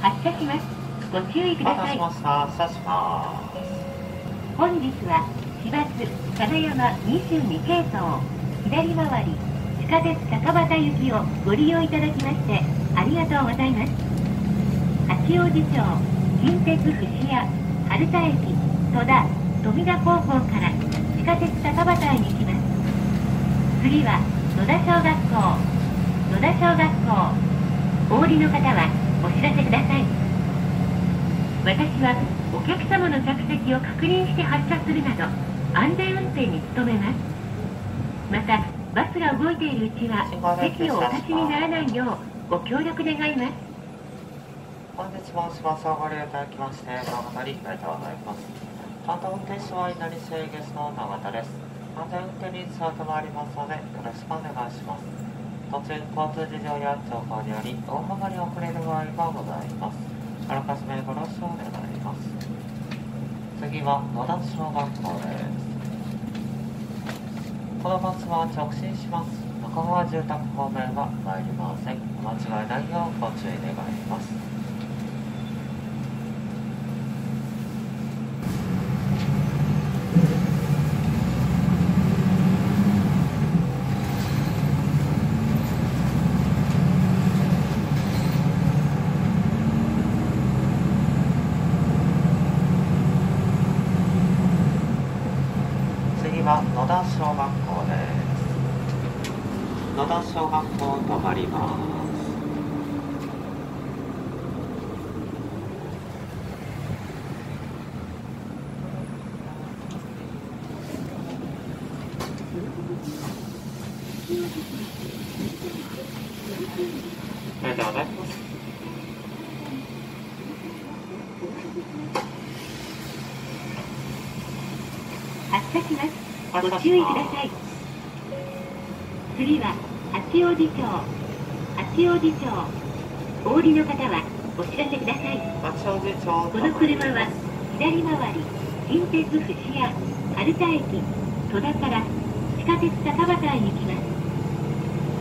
発車しますご注意ください。本日は市バス金山22系統左回り地下鉄高畑行きをご利用いただきましてありがとうございます八王子町近鉄伏屋春田駅戸田富田高校から地下鉄高畑へ行きます。次は野田小学校。野田小学校。お降りの方はお知らせください。私はお客様の着席を確認して発車するなど安全運転に努めます。またバスが動いているうちは席をお立ちにならないようご協力願います。本日もしばしおご利用いただきまして誠にありがとうございます。担当運転手は稲荷清月の永田です安全運転につながりますのでよろしくお願いします。途中交通事情や情報により大幅に遅れる場合がございます。あらかじめご了承願います。次は野田小学校です。このバスは直進します。中川住宅方面は参りません。お間違いないようご注意願います次は野田小学校です野田小学校止まりますありがとうございます発車しますご注意ください次は八王子町八王子町お降りの方はお知らせくださいこの車は左回り近鉄伏屋春田駅戸田から地下鉄高畑へ行きます。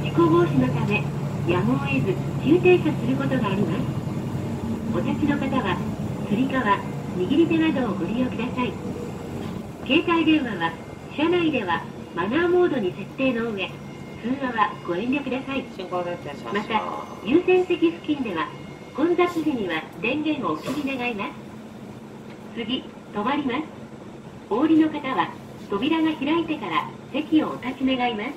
事故防止のためやむを得ず急停車することがありますお立ちの方はつり革握り手などをご利用ください携帯電話は車内ではマナーモードに設定の上通話はご遠慮ください。また優先席付近では混雑時には電源をお切り願います。次止まります。お降りの方は扉が開いてから席をお立ち願います